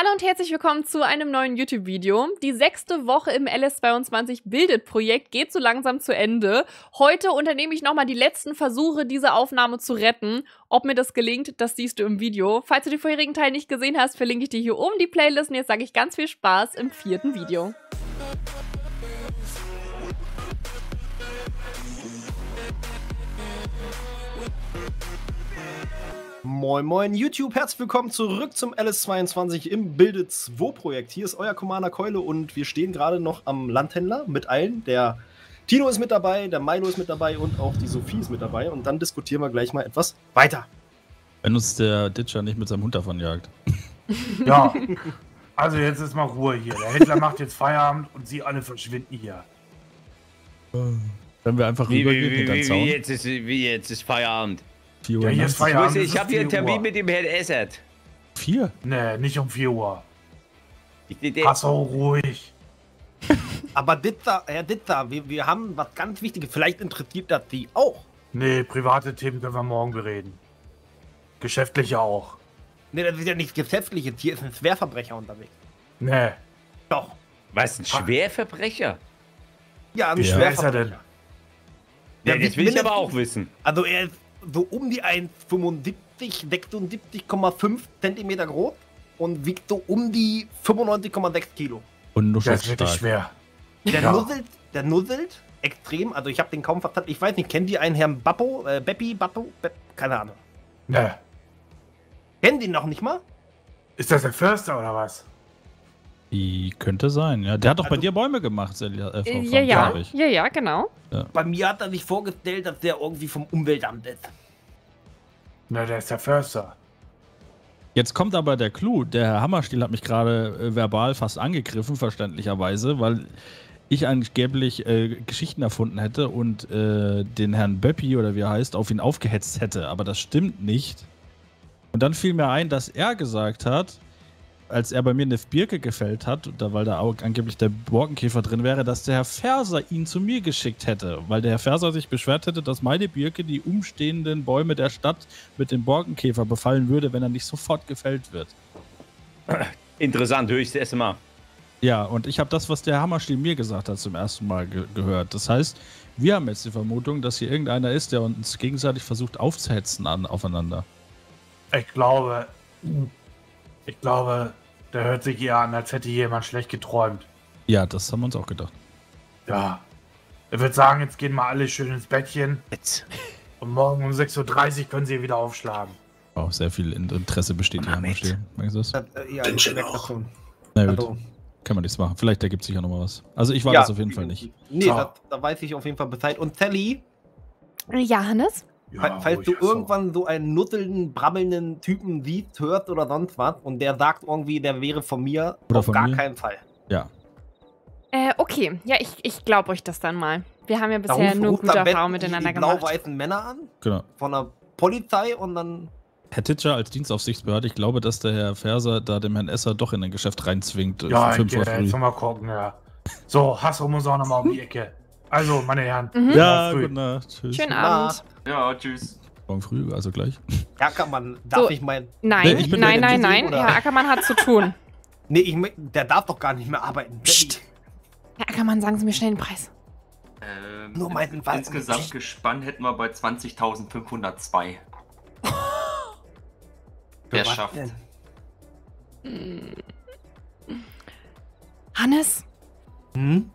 Hallo und herzlich willkommen zu einem neuen YouTube-Video. Die sechste Woche im LS22 Bildet-Projekt geht so langsam zu Ende. Heute unternehme ich nochmal die letzten Versuche, diese Aufnahme zu retten. Ob mir das gelingt, das siehst du im Video. Falls du die vorherigen Teile nicht gesehen hast, verlinke ich dir hier oben die Playlist. Und jetzt sage ich ganz viel Spaß im vierten Video. Moin Moin YouTube, herzlich willkommen zurück zum LS22 im Bilde 2 Projekt. Hier ist euer Commander Keule und wir stehen gerade noch am Landhändler mit allen. Der Tino ist mit dabei, der Milo ist mit dabei und auch die Sophie ist mit dabei und dann diskutieren wir gleich mal etwas weiter. Wenn uns der Ditcher nicht mit seinem Hund davonjagt. Ja, also jetzt ist mal Ruhe hier. Der Händler macht jetzt Feierabend und sie alle verschwinden hier. Wenn wir einfach Wie, wie, rübergehen wie, wie, Zaun. wie, jetzt ist, wie jetzt ist Feierabend. 4 Uhr Ja, Feierabend. ich ist habe hier einen 4 Termin Uhr. mit dem Herrn Essert. Vier? Nee, nicht um 4 Uhr. Ich, Pass auch ruhig. Aber Ditzer, Herr Ditzer, wir, wir haben was ganz Wichtiges, vielleicht interessiert das Sie auch. Nee, private Themen können wir morgen bereden. Geschäftliche auch. Ne, das ist ja nichts Gesetzliches, hier ist ein Schwerverbrecher unterwegs. Nee. Doch. was, ein Schwerverbrecher? Ja, ein Wie schwer ist er Schwerverbrecher. denn? Ja, Ja, das will ich aber auch wissen. Also er ist so um die 1,75, 76,5 Zentimeter groß und wiegt so um die 95,6 Kilo. Und Das nuschelt ist wirklich schwer. Der Ja. nusselt, der nusselt extrem. Also ich habe den kaum verstanden. Ich weiß nicht, kennt ihr einen Herrn Bappo, äh, Beppi, Bappo? Be keine Ahnung. Nee. Kennen die noch nicht mal? Ist das der Förster oder was? Die könnte sein, ja. Der hat doch bei Also- dir Bäume gemacht, Celia. Äh, Frau Frank, ja, ja, ja, ja, genau. Bei mir hat er sich vorgestellt, dass der irgendwie vom Umweltamt ist. Nee, der ist der Förster. Jetzt kommt aber der Clou. Der Herr Hammerstiel hat mich gerade äh, verbal fast angegriffen, verständlicherweise, weil ich angeblich äh, Geschichten erfunden hätte und äh, den Herrn Böppi oder wie er heißt, auf ihn aufgehetzt hätte. Aber das stimmt nicht. Und dann fiel mir ein, dass er gesagt hat, als er bei mir eine Birke gefällt hat, da, weil da auch angeblich der Borkenkäfer drin wäre, dass der Herr Ferser ihn zu mir geschickt hätte, weil der Herr Ferser sich beschwert hätte, dass meine Birke die umstehenden Bäume der Stadt mit dem Borkenkäfer befallen würde, wenn er nicht sofort gefällt wird. Interessant, höre ich das erste Mal. Ja, und ich habe das, was der Hammerstiel mir gesagt hat, zum ersten Mal ge gehört. Das heißt, wir haben jetzt die Vermutung, dass hier irgendeiner ist, der uns gegenseitig versucht aufzuhetzen an, aufeinander. Ich glaube. Ich glaube, der hört sich eher an, als hätte jemand schlecht geträumt. Ja, das haben wir uns auch gedacht. Ja. Er wird sagen, jetzt gehen mal alle schön ins Bettchen Jetzt. und morgen um 6.30 Uhr können sie wieder aufschlagen. Auch sehr viel In- Interesse besteht hier. Moment. Hammerstiel. Merkst du das? Äh, ja, ich das schon. Na gut, kann man nichts machen. Vielleicht ergibt sich ja nochmal was. Also ich war ja, das auf jeden Fall nicht. Nee, So. das, da weiß ich auf jeden Fall Bescheid. Und Sally, Ja, Hannes? Ja, falls du irgendwann so einen nuttelnden, brabbelnden Typen siehst, hörst oder sonst was und der sagt irgendwie, der wäre von mir, Oder auf von gar mir? keinen Fall. Ja. Äh, okay. Ja, ich, ich glaube euch das dann mal. Wir haben ja bisher ruft- nur gute Erfahrungen die- miteinander die gemacht. blau-weißen Männer an, Genau. von der Polizei und dann Herr Titscher als Dienstaufsichtsbehörde, ich glaube, dass der Herr Ferser da dem Herrn Esser doch in ein Geschäft reinzwingt. äh, Ja, ich fünf früh. jetzt mal gucken, ja. So, Hasso muss auch nochmal um die Ecke. Also, meine Herren. Mhm. Ja, gute Nacht. Tschüss. Schönen. Abend. Ja, tschüss. Morgen früh, also gleich. Kann man, darf So. ich mein. Nein, Nee, ich nein, nein, nein. oder? Herr Ackermann hat zu tun. Nee, ich, der darf doch gar nicht mehr arbeiten. Psst. Herr Ackermann, sagen Sie mir schnell den Preis. Ähm, Nur meinen Wald- Insgesamt gespannt hätten wir bei 20.502. Wer schafft? denn? Hannes, Hm?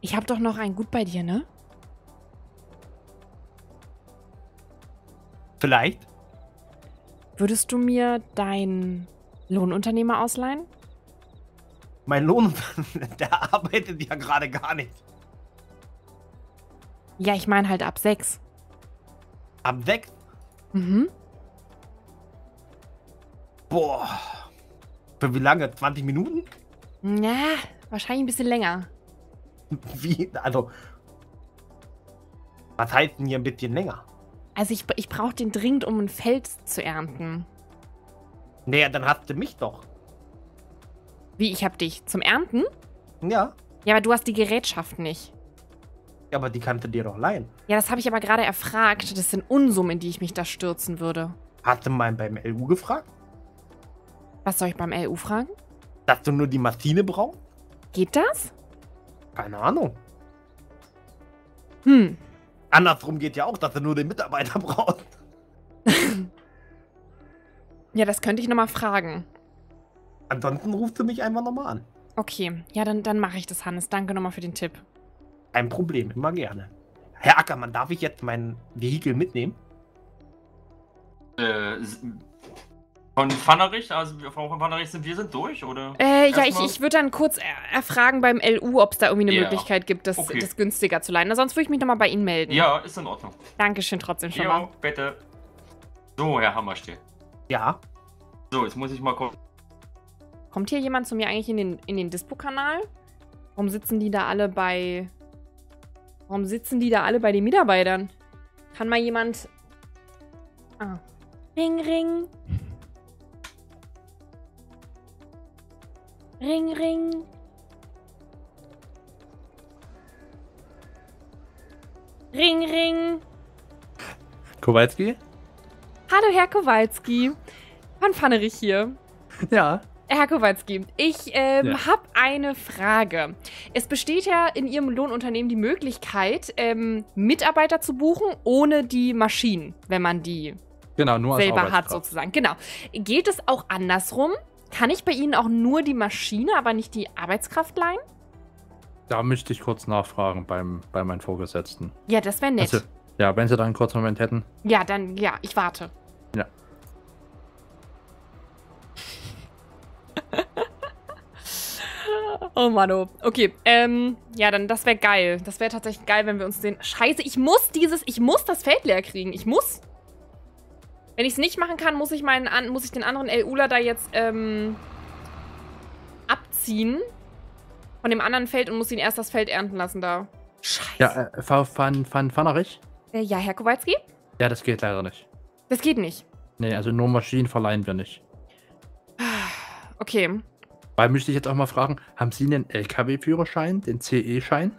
Ich habe doch noch ein Gut bei dir, ne? Vielleicht? Würdest du mir dein Lohnunternehmer ausleihen? Mein Lohn, der arbeitet ja gerade gar nicht. Ja, ich meine halt ab sechs. Ab sechs? Mhm. Boah. Für wie lange? 20 Minuten? Na, wahrscheinlich ein bisschen länger. Wie? Also. Was heißt denn hier ein bisschen länger? Also ich, ich brauche den dringend, um ein Feld zu ernten. Naja, dann hast du mich doch. Wie, ich hab dich zum Ernten? Ja. Ja, aber du hast die Gerätschaft nicht. Ja, aber die kannst du dir doch leihen. Ja, das habe ich aber gerade erfragt. Das sind Unsummen, in die ich mich da stürzen würde. Hast du mal beim LU gefragt? Was soll ich beim LU fragen? Dass du nur die Maschine brauchst? Geht das? Keine Ahnung. Hm. Andersrum geht ja auch, dass du nur den Mitarbeiter brauchst. Ja, das könnte ich nochmal fragen. Ansonsten rufst du mich einfach nochmal an. Okay, ja, dann, dann mache ich das, Hannes. Danke nochmal für den Tipp. Kein Problem, immer gerne. Herr Ackermann, darf ich jetzt mein Vehikel mitnehmen? Äh, von Pfannerich, also Frau von Pfannerich sind wir sind durch, oder? Äh, ja, ich, ich würde dann kurz er erfragen beim LU, ob es da irgendwie eine Ja. Möglichkeit gibt, das, Okay. das günstiger zu leihen. Sonst würde ich mich nochmal bei Ihnen melden. Ja, ist in Ordnung. Dankeschön trotzdem schon mal. Jo, bitte. So, Herr Hammerstedt. Ja. So, jetzt muss ich mal kurz. Kommt hier jemand zu mir eigentlich in den, in den Dispo-Kanal? Warum sitzen die da alle bei. Warum sitzen die da alle bei den Mitarbeitern? Kann mal jemand. Ah. Ring, ring. Ring, ring. Ring, ring. Kowalski? Hallo, Herr Kowalski. Von Pfannerich hier. Ja. Herr Kowalski, ich ähm, Ja. habe eine Frage. Es besteht ja in Ihrem Lohnunternehmen die Möglichkeit, ähm, Mitarbeiter zu buchen ohne die Maschinen, wenn man die Genau, selber hat sozusagen. Genau. Geht es auch andersrum? Kann ich bei Ihnen auch nur die Maschine, aber nicht die Arbeitskraft leihen? Da müsste ich kurz nachfragen beim, bei meinen Vorgesetzten. Ja, das wäre nett. Also, ja, wenn Sie da einen kurzen Moment hätten. ja, dann, ja, ich warte. Ja. Oh Mann, oh. Okay, ähm, ja, dann, das wäre geil. Das wäre tatsächlich geil, wenn wir uns den... Scheiße, ich muss dieses... Ich muss das Feld leer kriegen. Ich muss. Wenn ich es nicht machen kann, muss ich meinen... An, muss ich den anderen LUler da jetzt, ähm... abziehen. Von dem anderen Feld und muss ihn erst das Feld ernten lassen da. Scheiße. Ja, äh, Frau van, van Vannerich? Äh, ja, Herr Kowalski? Ja, das geht leider nicht. Das geht nicht. Nee, also nur Maschinen verleihen wir nicht. Okay. Weil müsste ich jetzt auch mal fragen, haben Sie einen LKW-Führerschein, den CE-Schein?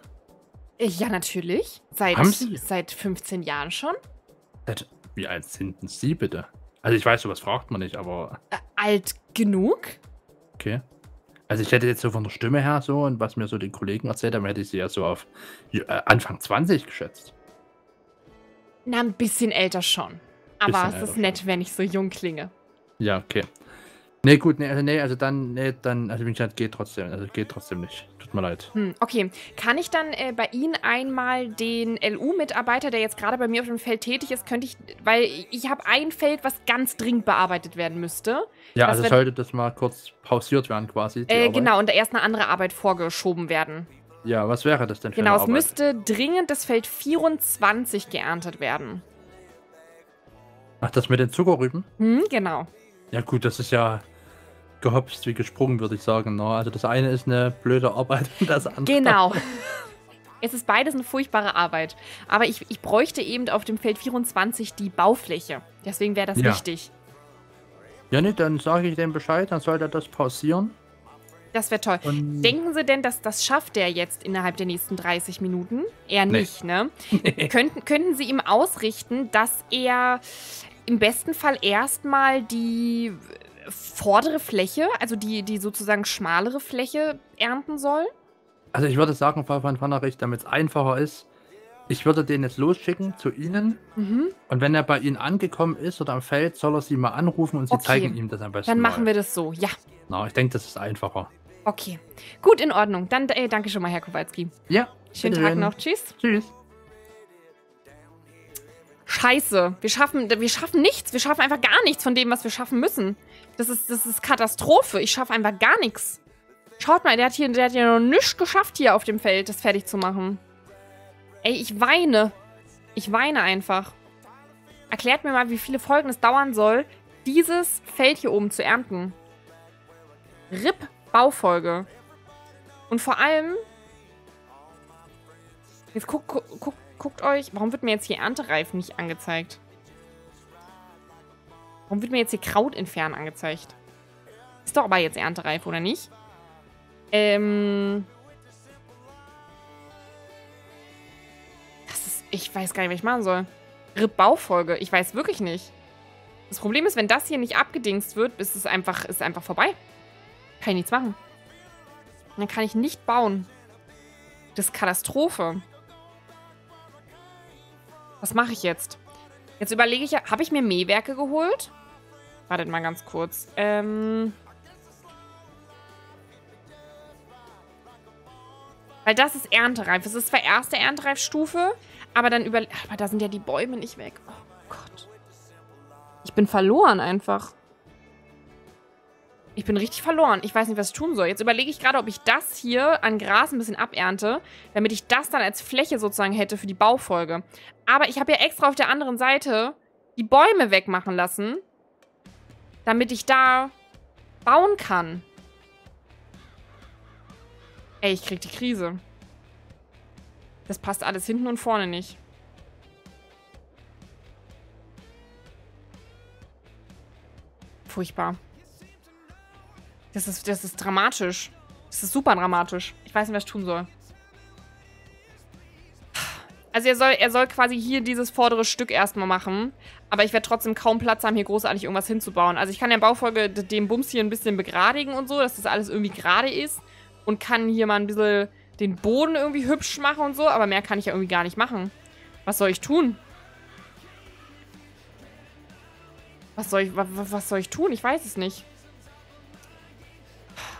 Äh, Ja, natürlich. Seit, Haben Sie? seit 15 Jahren schon. Das- Wie alt sind denn Sie bitte? Also ich weiß, sowas fragt man nicht, aber Äh, alt genug? okay. Also ich hätte jetzt so von der Stimme her so und was mir so die Kollegen erzählt haben, hätte ich sie ja so auf äh, Anfang 20 geschätzt. Na, ein bisschen älter schon. Aber Bisschen es ist nett, wenn ich so jung klinge. Ja, okay. Nee, gut, nee, also, nee, also dann, nee, dann, also wie gesagt, geht trotzdem, also geht trotzdem nicht. Tut mir leid. Hm, okay. Kann ich dann äh, bei Ihnen einmal den LU-Mitarbeiter, der jetzt gerade bei mir auf dem Feld tätig ist, könnte ich, weil ich habe ein Feld, was ganz dringend bearbeitet werden müsste. Ja, also sollte das mal kurz pausiert werden quasi. Äh, genau, und da erst eine andere Arbeit vorgeschoben werden. Ja, was wäre das denn für Genau, eine es Arbeit? müsste dringend das Feld 24 geerntet werden. Ach, das mit den Zuckerrüben? Hm, genau. Ja gut, das ist ja gehopst wie gesprungen, würde ich sagen. Ne? Also das eine ist eine blöde Arbeit und das andere... Genau. Es ist beides eine furchtbare Arbeit. Aber ich, ich bräuchte eben auf dem Feld 24 die Baufläche. Deswegen wäre das Ja. wichtig. Ja, nee, dann sage ich dem Bescheid, dann soll er das pausieren. Das wäre toll. Und Denken Sie denn, dass das schafft er jetzt innerhalb der nächsten 30 Minuten? Nee. nicht, ne? Könnten, könnten Sie ihm ausrichten, dass er im besten Fall erstmal die vordere Fläche, also die, die sozusagen schmalere Fläche ernten soll? Also ich würde sagen, Frau van Vannerich, damit es einfacher ist, ich würde den jetzt losschicken zu Ihnen Mhm. und wenn er bei Ihnen angekommen ist oder am Feld, soll er Sie mal anrufen und Sie Okay. zeigen ihm das am besten Dann machen mal. wir das so. Ja, Na, ich denke, das ist einfacher. okay. Gut, in Ordnung. Dann äh, danke schon mal, Herr Kowalski. Ja, Schönen Tag noch. Tschüss. Tschüss. Scheiße. Wir schaffen, wir schaffen nichts. Wir schaffen einfach gar nichts von dem, was wir schaffen müssen. Das ist, das ist Katastrophe. Ich schaffe einfach gar nichts. Schaut mal, der hat, hier, der hat ja noch nichts geschafft, hier auf dem Feld das fertig zu machen. Ey, ich weine. Ich weine einfach. Erklärt mir mal, wie viele Folgen es dauern soll, dieses Feld hier oben zu ernten. RIP Baufolge. Und vor allem. Jetzt guckt, guckt, guckt, guckt euch. Warum wird mir jetzt hier Erntereif nicht angezeigt? Warum wird mir jetzt hier Kraut entfernen angezeigt? Ist doch aber jetzt Erntereif, oder nicht? Ähm. Das ist. Ich weiß gar nicht, was ich machen soll. RIP Baufolge. Ich weiß wirklich nicht. Das Problem ist, wenn das hier nicht abgedingst wird, ist es einfach, ist einfach vorbei. Kann ich nichts machen. Dann kann ich nicht bauen. Das ist Katastrophe. Was mache ich jetzt? Jetzt überlege ich ja, habe ich mir Mähwerke geholt? Wartet mal ganz kurz. Ähm... Weil das ist erntereif. Es ist zwar erste Erntereifstufe, aber dann über... Aber da sind ja die Bäume nicht weg. Oh Gott. Ich bin verloren einfach. Ich bin richtig verloren. Ich weiß nicht, was ich tun soll. Jetzt überlege ich gerade, ob ich das hier an Gras ein bisschen abernte, damit ich das dann als Fläche sozusagen hätte für die Baufolge. Aber ich habe ja extra auf der anderen Seite die Bäume wegmachen lassen, damit ich da bauen kann. Ey, ich krieg die Krise. Das passt alles hinten und vorne nicht. Furchtbar. Das ist, das ist dramatisch. Das ist super dramatisch. Ich weiß nicht, was ich tun soll. Also er soll, er soll quasi hier dieses vordere Stück erstmal machen. Aber ich werde trotzdem kaum Platz haben, hier großartig irgendwas hinzubauen. Also ich kann in der Baufolge den Bums hier ein bisschen begradigen und so, dass das alles irgendwie gerade ist. Und kann hier mal ein bisschen den Boden irgendwie hübsch machen und so. Aber mehr kann ich ja irgendwie gar nicht machen. Was soll ich tun? Was soll ich, was, was soll ich tun? Ich weiß es nicht.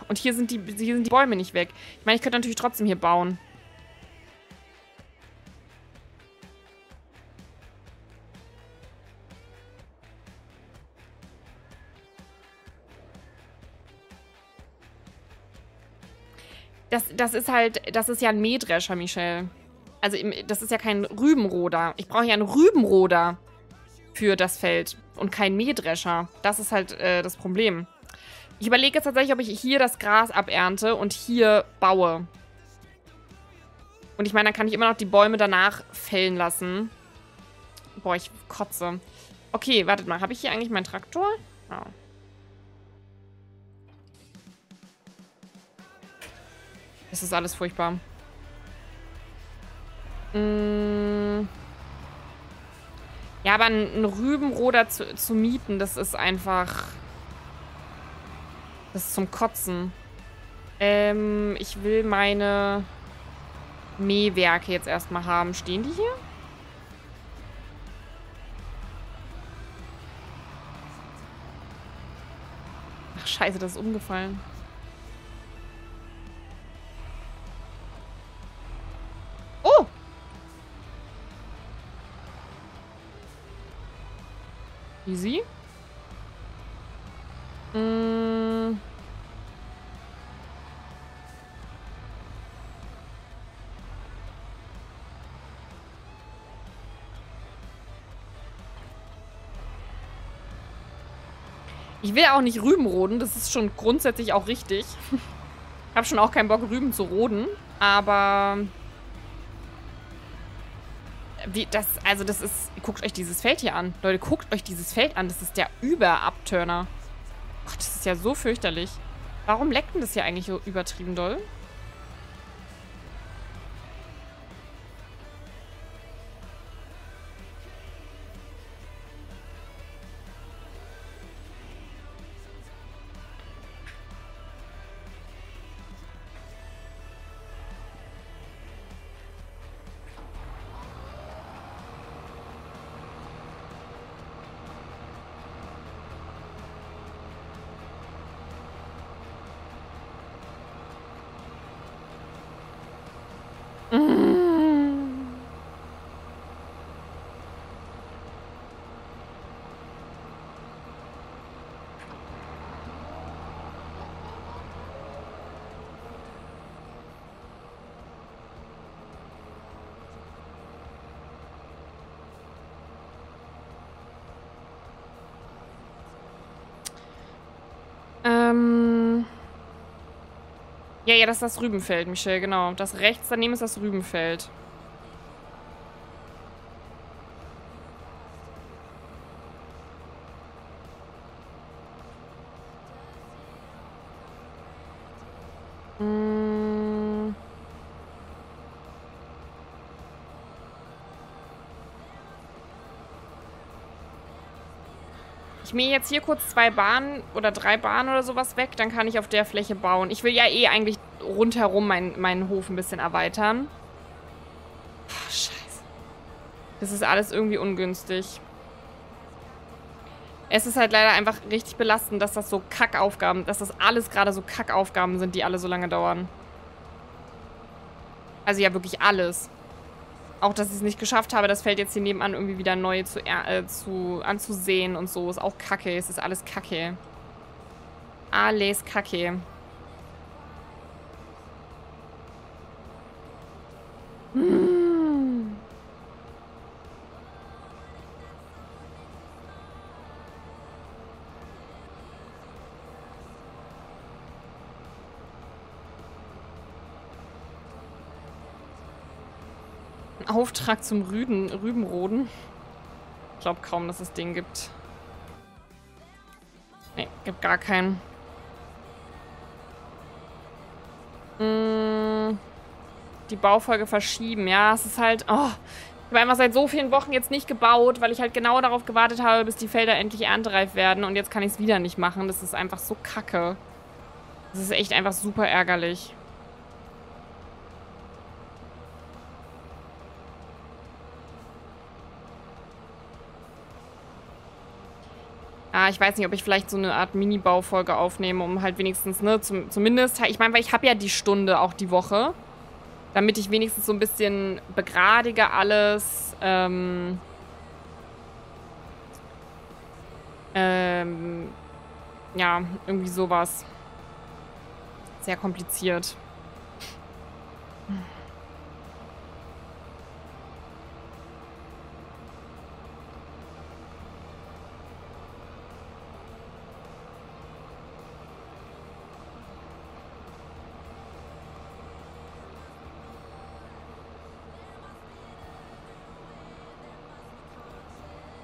Und hier sind, die, hier sind die Bäume nicht weg. Ich meine, ich könnte natürlich trotzdem hier bauen. Das, das ist halt, das ist ja ein Mähdrescher, Michelle. Also das ist ja kein Rübenroder. Ich brauche ja einen Rübenroder für das Feld und keinen Mähdrescher. Das ist halt äh, das Problem. Ich überlege jetzt tatsächlich, ob ich hier das Gras abernte und hier baue. Und ich meine, dann kann ich immer noch die Bäume danach fällen lassen. Boah, ich kotze. Okay, wartet mal. Habe ich hier eigentlich meinen Traktor? Oh. Es ist alles furchtbar. Mm. Ja, aber ein Rübenroder zu, zu mieten, das ist einfach... Das ist zum Kotzen. Ähm, ich will meine Mähwerke jetzt erstmal haben. Stehen die hier? Ach, scheiße, das ist umgefallen. Oh! Easy. Ich will auch nicht Rüben roden, das ist schon grundsätzlich auch richtig. Ich habe schon auch keinen Bock, Rüben zu roden, aber... Wie, das, also das ist... Guckt euch dieses Feld hier an. Leute, guckt euch dieses Feld an. Das ist der Über-Abturner. Gott, das ist ja so fürchterlich. Warum leckt denn das hier eigentlich so übertrieben doll? Ähm. Ja, ja, das ist das Rübenfeld, Michelle, genau. Das rechts daneben ist das Rübenfeld. Ich mähe jetzt hier kurz zwei Bahnen oder drei Bahnen oder sowas weg, dann kann ich auf der Fläche bauen. Ich will ja eh eigentlich rundherum mein, meinen Hof ein bisschen erweitern. Oh, scheiße. Das ist alles irgendwie ungünstig. Es ist halt leider einfach richtig belastend, dass das so Kackaufgaben, dass das alles gerade so Kackaufgaben sind, die alle so lange dauern. Also ja, wirklich alles. Auch, dass ich es nicht geschafft habe, das Feld jetzt hier nebenan irgendwie wieder neu zu, äh, zu anzusehen und so. Ist auch kacke. Es ist alles kacke. Alles kacke. Hm. Auftrag zum Rüden, Rübenroden. Ich glaube kaum, dass es den gibt. Nee, gibt gar keinen. Mm, die Baufolge verschieben. Ja, es ist halt... Oh, ich habe einfach seit so vielen Wochen jetzt nicht gebaut, weil ich halt genau darauf gewartet habe, bis die Felder endlich erntereif werden. Und jetzt kann ich es wieder nicht machen. Das ist einfach so kacke. Das ist echt einfach super ärgerlich. Ich weiß nicht, ob ich vielleicht so eine Art Mini-Baufolge aufnehme, um halt wenigstens, ne, zum, zumindest, ich meine, weil ich habe ja die Stunde auch die Woche, damit ich wenigstens so ein bisschen begradige alles, ähm, ähm, ja, irgendwie sowas. Sehr kompliziert.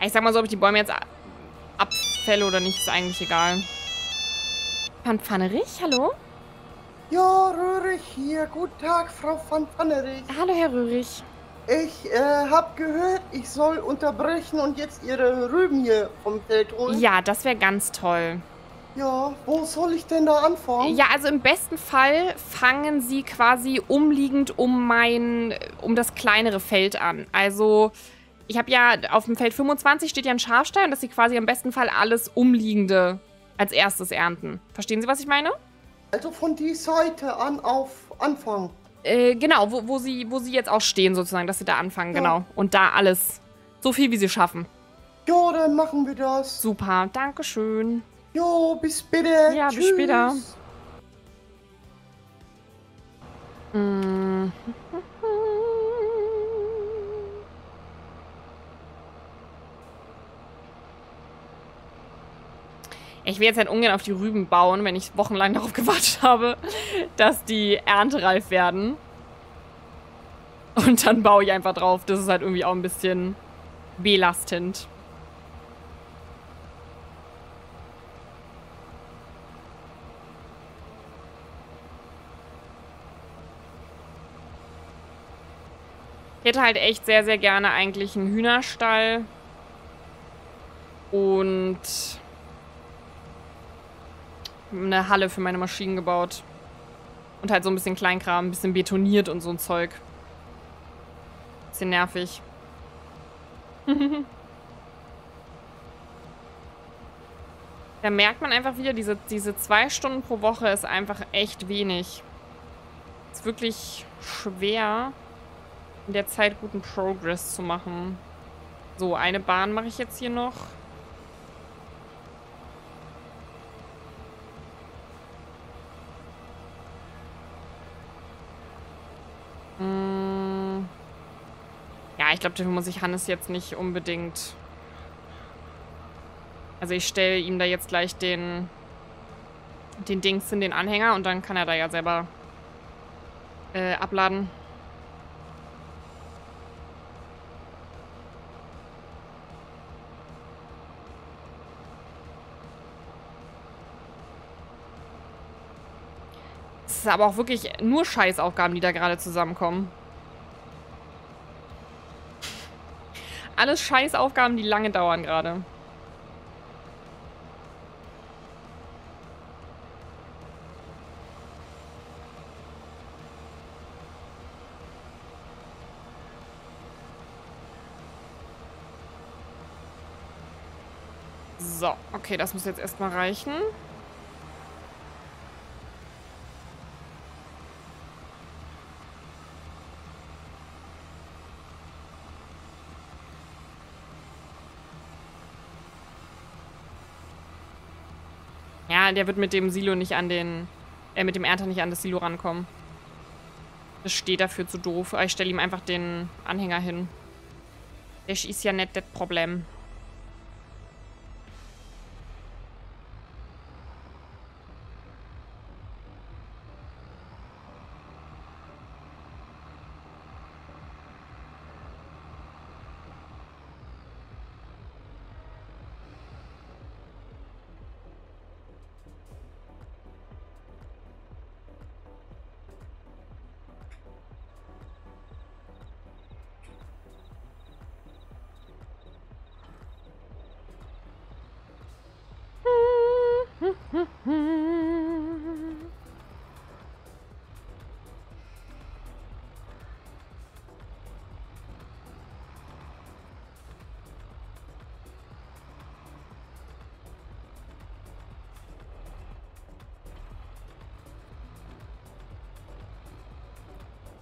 Ich sag mal so, ob ich die Bäume jetzt abfälle oder nicht, ist eigentlich egal. Van Pfannerich, hallo? Ja, Röhrig hier. Guten Tag, Frau van Pfannerich. Hallo, Herr Röhrig. Ich äh, hab gehört, ich soll unterbrechen und jetzt Ihre Rüben hier vom Feld holen. Ja, das wäre ganz toll. Ja, wo soll ich denn da anfangen? Ja, also im besten Fall fangen Sie quasi umliegend um mein, um das kleinere Feld an. Also ich habe ja auf dem Feld 25 steht ja ein Schafstein, dass Sie quasi im besten Fall alles Umliegende als erstes ernten. Verstehen Sie, was ich meine? Also von die Seite an auf Anfang. Äh, genau, wo, wo, Sie, wo Sie jetzt auch stehen sozusagen, dass Sie da anfangen, Ja. genau. Und da alles, so viel wie Sie schaffen. Ja, dann machen wir das. Super, Dankeschön. Jo, bis später. Ja, bis Tschüss. später. Mm. Ich will jetzt halt ungern auf die Rüben bauen, wenn ich wochenlang darauf gewartet habe, dass die erntereif werden. Und dann baue ich einfach drauf. Das ist halt irgendwie auch ein bisschen belastend. Ich hätte halt echt sehr, sehr gerne eigentlich einen Hühnerstall. Und eine Halle für meine Maschinen gebaut. Und halt so ein bisschen Kleinkram, ein bisschen betoniert und so ein Zeug. Bisschen nervig. da merkt man einfach wieder, diese, diese zwei Stunden pro Woche ist einfach echt wenig. Ist wirklich schwer, in der Zeit guten Progress zu machen. So, eine Bahn mache ich jetzt hier noch. Glaube, dafür muss ich Hannes jetzt nicht unbedingt... Also ich stelle ihm da jetzt gleich den, den Dings in den Anhänger und dann kann er da ja selber äh, abladen. Es ist aber auch wirklich nur Scheißaufgaben, die da gerade zusammenkommen. alles Scheißaufgaben, die lange dauern gerade. So, okay, das muss jetzt erstmal reichen. Der wird mit dem Silo nicht an den, äh, mit dem Ernter nicht an das Silo rankommen. Das steht dafür zu doof. Ich stelle ihm einfach den Anhänger hin. Das ist ja nicht das Problem.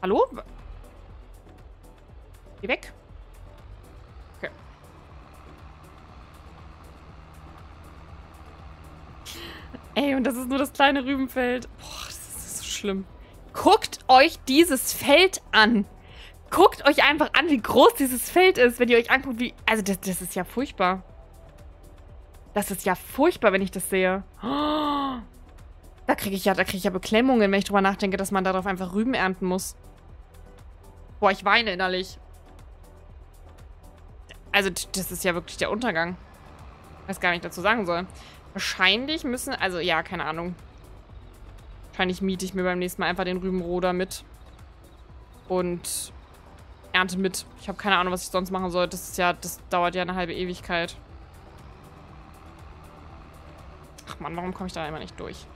Hallo? Nur das kleine Rübenfeld. Boah, das ist so schlimm. Guckt euch dieses Feld an. Guckt euch einfach an, wie groß dieses Feld ist, wenn ihr euch anguckt, wie... Also, das, das ist ja furchtbar. Das ist ja furchtbar, wenn ich das sehe. Da kriege ich ja, da ich ja Beklemmungen, wenn ich drüber nachdenke, dass man darauf einfach Rüben ernten muss. Boah, ich weine innerlich. Also, das ist ja wirklich der Untergang. Ich weiß gar nicht, was ich dazu sagen soll. Wahrscheinlich müssen, also ja, keine Ahnung. Wahrscheinlich miete ich mir beim nächsten Mal einfach den Rübenroder mit. Und ernte mit. Ich habe keine Ahnung, was ich sonst machen soll. Das ist ja, das dauert ja eine halbe Ewigkeit. Ach man, warum komme ich da immer nicht durch?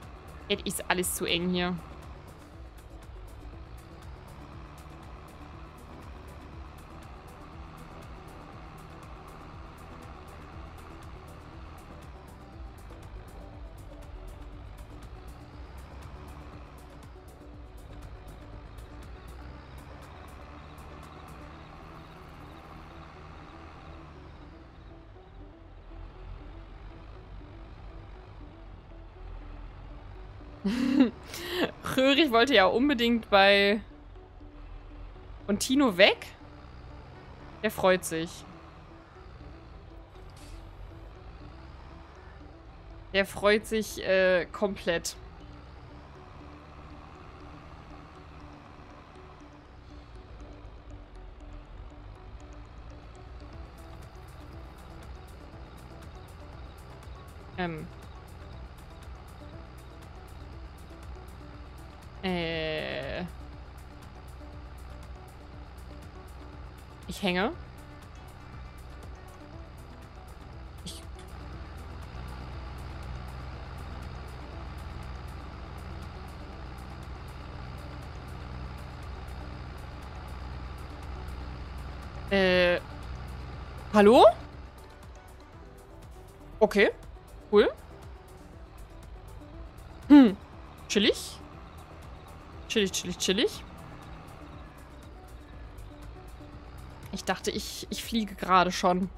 Es ist alles zu eng hier. Röhrig wollte ja unbedingt bei... Und Tino weg? Der freut sich. Der freut sich äh, komplett. Ähm. Ich hänge. Ich. Äh. Hallo? Okay. Cool. Hm. Chillig. Chillig, chillig, chillig. Dachte, ich, ich fliege gerade schon.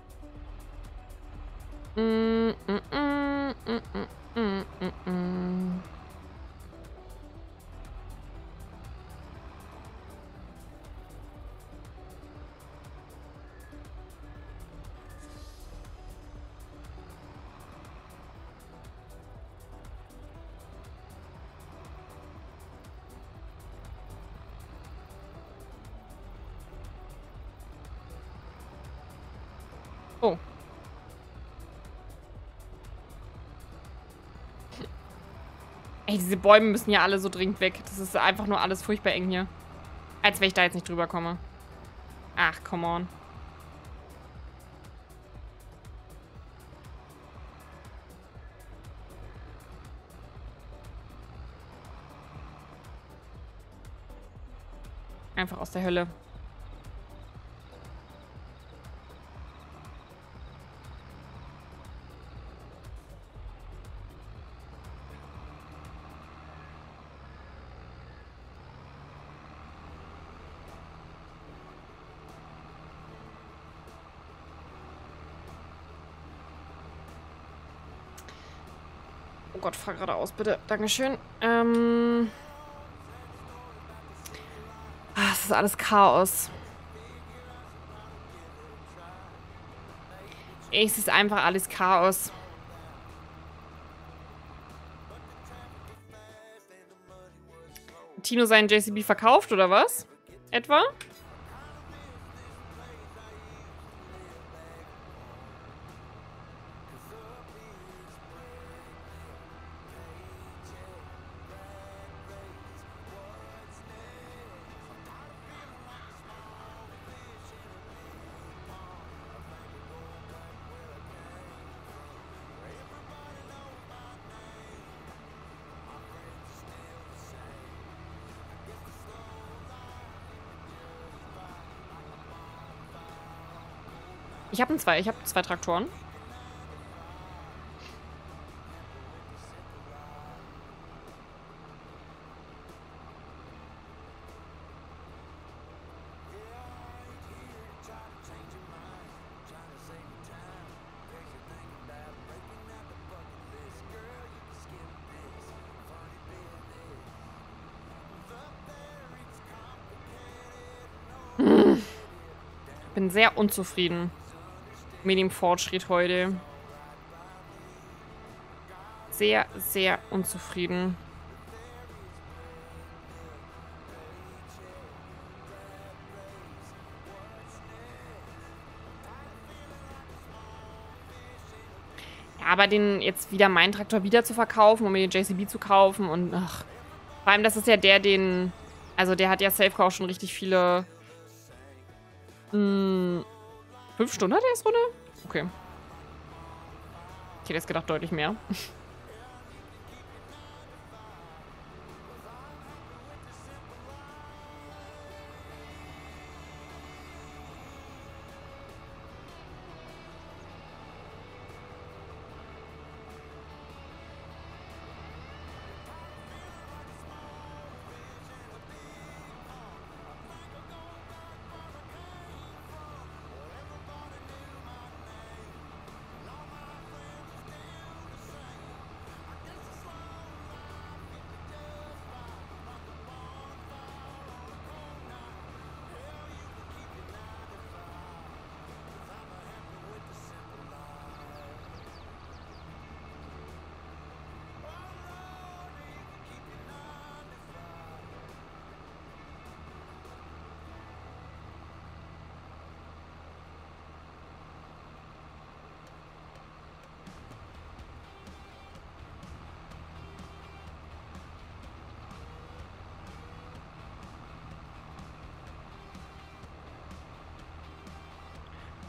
Ey, diese Bäume müssen ja alle so dringend weg. Das ist einfach nur alles furchtbar eng hier. Als wenn ich da jetzt nicht drüber komme. Ach, come on. Einfach aus der Hölle. Gott, fahr geradeaus, bitte. Dankeschön. Ähm. Ah, es ist alles Chaos. Es ist einfach alles Chaos. Tino seinen JCB verkauft, oder was? Etwa? Ich habe zwei. Ich habe zwei Traktoren. Hm. Bin sehr unzufrieden mit dem Fortschritt heute. Sehr, sehr unzufrieden. Aber den jetzt wieder meinen Traktor wieder zu verkaufen, um mir den JCB zu kaufen und ach, vor allem, das ist ja der, den, also der hat ja Safe auch schon richtig viele mh, Fünf Stunden hat er jetzt Runde? Okay. Ich hätte jetzt gedacht, deutlich mehr.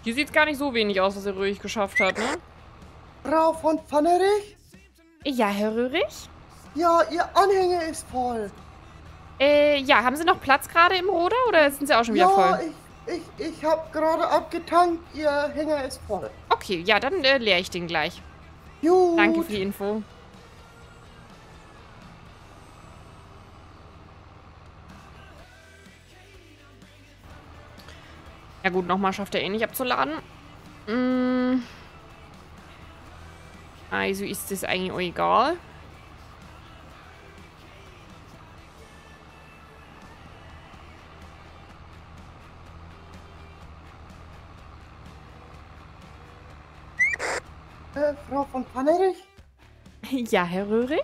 Hier sieht es gar nicht so wenig aus, was er ruhig geschafft hat, ne? Frau von Pfannerich? Ja, Herr Röhrig? Ja, Ihr Anhänger ist voll. Äh, ja, haben Sie noch Platz gerade im Roder oder sind Sie auch schon wieder ja, voll? ich, ich, ich habe gerade abgetankt. Ihr Hänger ist voll. Okay, ja, dann äh, leere ich den gleich. Gut. Danke für die Info. Ja gut, nochmal schafft er eh nicht abzuladen. Mm. Also ist das eigentlich auch egal. Äh, Frau von Pfannerich? Ja, Herr Röhrig?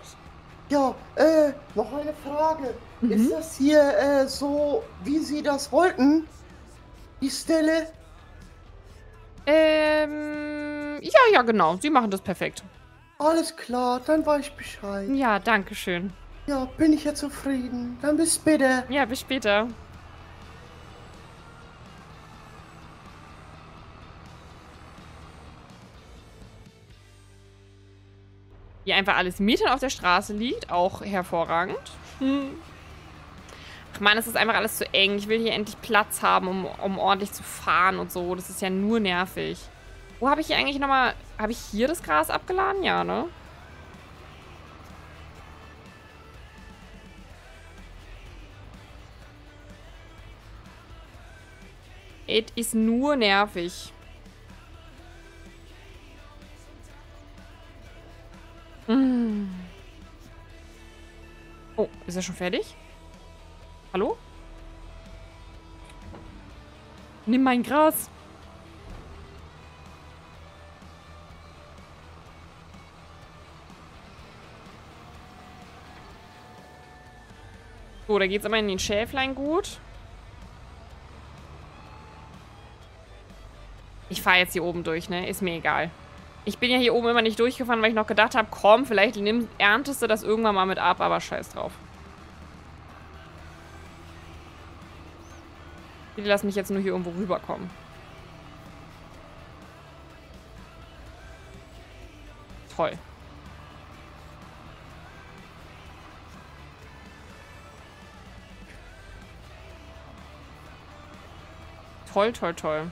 Ja, äh, noch eine Frage. Mhm. Ist das hier äh, so, wie Sie das wollten? Die Stelle? Ähm, ja, ja, genau. Sie machen das perfekt. Alles klar, dann weiß ich Bescheid. Ja, danke schön. Ja, bin ich ja zufrieden. Dann bis später. Ja, bis später. Hier einfach alles mitten auf der Straße liegt, auch hervorragend. Hm. Ach man, es ist einfach alles zu eng. Ich will hier endlich Platz haben, um, um ordentlich zu fahren und so. Das ist ja nur nervig. Wo habe ich hier eigentlich nochmal... Habe ich hier das Gras abgeladen? Ja, ne? Es ist nur nervig. Mm. Ist er schon fertig? Hallo? Nimm mein Gras. So, da geht's aber in den Schäflein gut. Ich fahre jetzt hier oben durch, ne? Ist mir egal. Ich bin ja hier oben immer nicht durchgefahren, weil ich noch gedacht habe, komm, vielleicht nimm, erntest du das irgendwann mal mit ab, aber scheiß drauf. Die lassen mich jetzt nur hier irgendwo rüberkommen. Toll. Toll, toll, toll.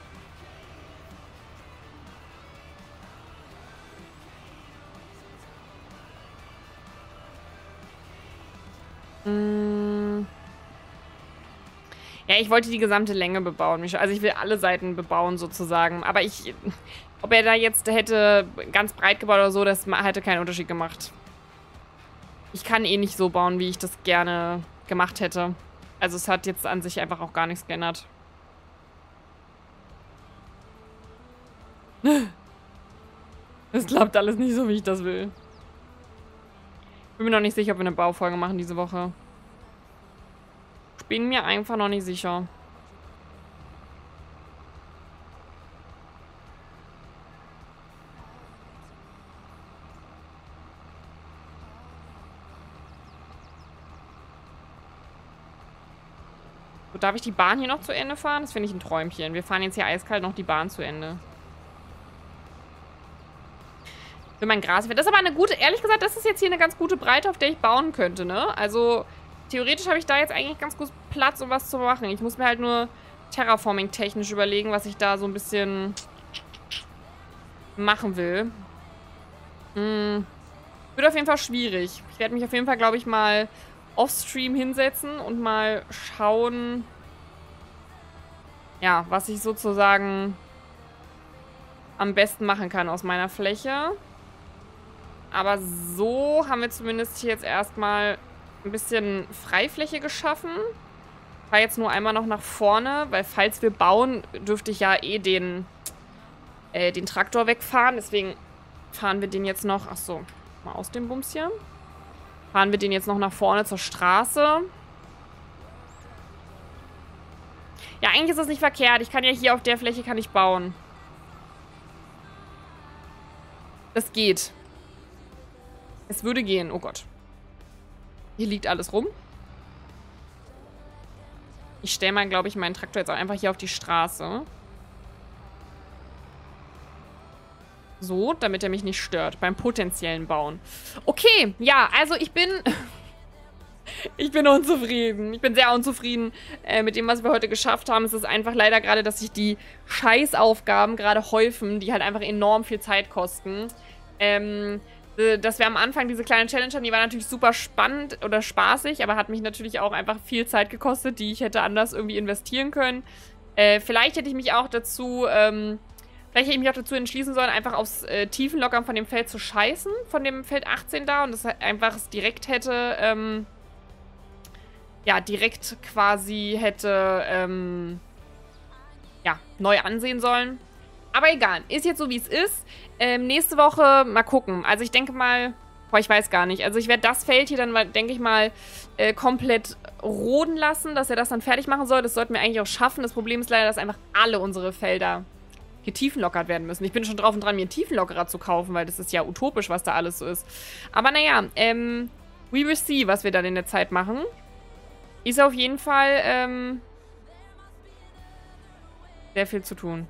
Ja, ich wollte die gesamte Länge bebauen. Also ich will alle Seiten bebauen sozusagen. Aber ich, ob er da jetzt hätte ganz breit gebaut oder so, das hätte keinen Unterschied gemacht. Ich kann eh nicht so bauen, wie ich das gerne gemacht hätte. Also es hat jetzt an sich einfach auch gar nichts geändert. Es klappt alles nicht so, wie ich das will. Bin mir noch nicht sicher, ob wir eine Baufolge machen diese Woche. Bin mir einfach noch nicht sicher. So, darf ich die Bahn hier noch zu Ende fahren? Das finde ich ein Träumchen. Wir fahren jetzt hier eiskalt noch die Bahn zu Ende. Für mein Gras. Das ist aber eine gute, ehrlich gesagt, das ist jetzt hier eine ganz gute Breite, auf der ich bauen könnte, ne? Also, theoretisch habe ich da jetzt eigentlich ganz gut Platz, um was zu machen. Ich muss mir halt nur Terraforming-technisch überlegen, was ich da so ein bisschen machen will. Hm. Wird auf jeden Fall schwierig. Ich werde mich auf jeden Fall, glaube ich, mal offstream hinsetzen und mal schauen, ja, was ich sozusagen am besten machen kann aus meiner Fläche. Aber so haben wir zumindest jetzt erstmal ein bisschen Freifläche geschaffen. War jetzt nur einmal noch nach vorne, weil falls wir bauen, dürfte ich ja eh den, äh, den Traktor wegfahren. Deswegen fahren wir den jetzt noch... Achso, mal aus dem Bums hier. Fahren wir den jetzt noch nach vorne zur Straße. Ja, eigentlich ist das nicht verkehrt. Ich kann ja hier auf der Fläche kann ich bauen. Das geht. Es würde gehen. Oh Gott. Hier liegt alles rum. Ich stelle mal, glaube ich, meinen Traktor jetzt auch einfach hier auf die Straße. So, damit er mich nicht stört beim potenziellen Bauen. Okay, ja, also ich bin... ich bin unzufrieden. Ich bin sehr unzufrieden äh, mit dem, was wir heute geschafft haben. Es ist einfach leider gerade, dass sich die Scheißaufgaben gerade häufen, die halt einfach enorm viel Zeit kosten. Ähm, äh, dass wir am Anfang diese kleine Challenge hatten, die war natürlich super spannend oder spaßig, aber hat mich natürlich auch einfach viel Zeit gekostet, die ich hätte anders irgendwie investieren können. Äh, vielleicht hätte ich mich auch dazu, ähm, vielleicht hätte ich mich auch dazu entschließen sollen, einfach aufs äh, Tiefenlockern von dem Feld zu scheißen, von dem Feld 18 da und das einfach direkt hätte, ähm, ja, direkt quasi hätte, ähm, ja, neu ansehen sollen. Aber egal, ist jetzt so, wie es ist. Ähm, nächste Woche mal gucken. Also ich denke mal, boah, ich weiß gar nicht. Also ich werde das Feld hier dann, denke ich mal, äh, komplett roden lassen, dass er das dann fertig machen soll. Das sollten wir eigentlich auch schaffen. Das Problem ist leider, dass einfach alle unsere Felder hier tiefenlockert werden müssen. Ich bin schon drauf und dran, mir einen Tiefenlockerer zu kaufen, weil das ist ja utopisch, was da alles so ist. Aber naja, ähm, we will see, was wir dann in der Zeit machen. Ist auf jeden Fall, ähm, sehr viel zu tun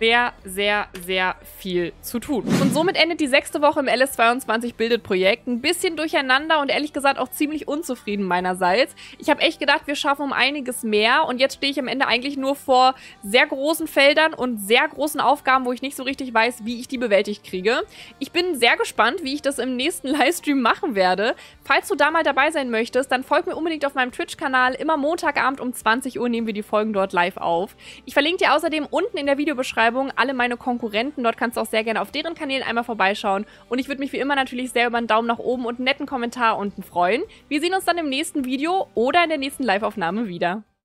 sehr, sehr, sehr viel zu tun. Und somit endet die sechste Woche im LS22 Bildet Projekt. Ein bisschen durcheinander und ehrlich gesagt auch ziemlich unzufrieden meinerseits. Ich habe echt gedacht, wir schaffen um einiges mehr und jetzt stehe ich am Ende eigentlich nur vor sehr großen Feldern und sehr großen Aufgaben, wo ich nicht so richtig weiß, wie ich die bewältigt kriege. Ich bin sehr gespannt, wie ich das im nächsten Livestream machen werde. Falls du da mal dabei sein möchtest, dann folg mir unbedingt auf meinem Twitch-Kanal. Immer Montagabend um 20 Uhr nehmen wir die Folgen dort live auf. Ich verlinke dir außerdem unten in der Videobeschreibung Videobeschreibung alle meine Konkurrenten. Dort kannst du auch sehr gerne auf deren Kanälen einmal vorbeischauen. Und ich würde mich wie immer natürlich sehr über einen Daumen nach oben und einen netten Kommentar unten freuen. Wir sehen uns dann im nächsten Video oder in der nächsten Live-Aufnahme wieder.